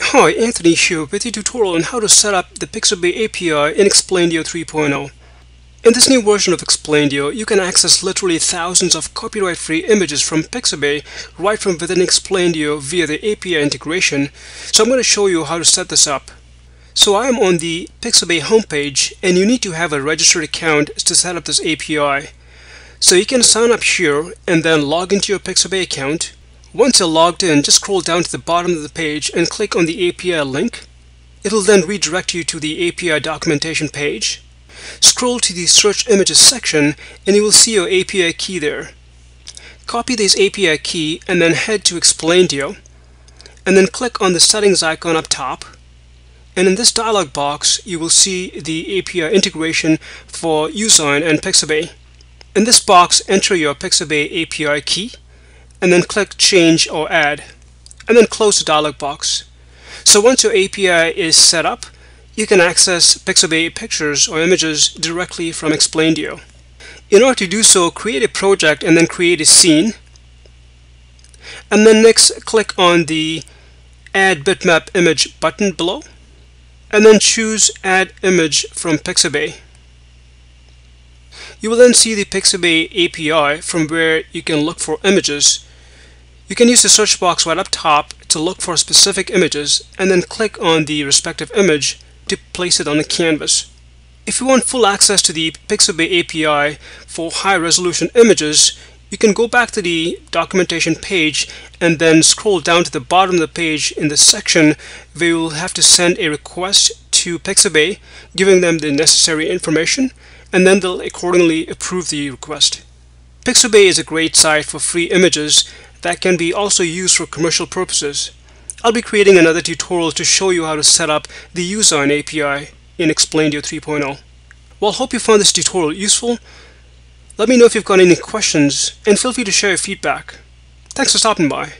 Hi, Anthony here with a tutorial on how to set up the Pixabay API in Explaindio 3.0. In this new version of Explaindio, you can access literally thousands of copyright-free images from Pixabay right from within Explaindio via the API integration, so I'm going to show you how to set this up. So I am on the Pixabay homepage and you need to have a registered account to set up this API. So you can sign up here and then log into your Pixabay account once you're logged in, just scroll down to the bottom of the page and click on the API link. It'll then redirect you to the API documentation page. Scroll to the Search Images section and you will see your API key there. Copy this API key and then head to Explaindio and then click on the settings icon up top and in this dialog box you will see the API integration for Youzign and Pixabay. In this box enter your Pixabay API key and then click change or add and then close the dialog box. So once your API is set up, you can access Pixabay pictures or images directly from Explaindio. In order to do so, create a project and then create a scene. And then next click on the Add Bitmap Image button below. And then choose Add Image from Pixabay. You will then see the Pixabay API from where you can look for images you can use the search box right up top to look for specific images and then click on the respective image to place it on the canvas. If you want full access to the Pixabay API for high resolution images, you can go back to the documentation page and then scroll down to the bottom of the page in the section where you will have to send a request to Pixabay giving them the necessary information and then they'll accordingly approve the request. Pixabay is a great site for free images that can be also used for commercial purposes. I'll be creating another tutorial to show you how to set up the Youzign API in Explaindio 3.0. Well, hope you found this tutorial useful. Let me know if you've got any questions and feel free to share your feedback. Thanks for stopping by.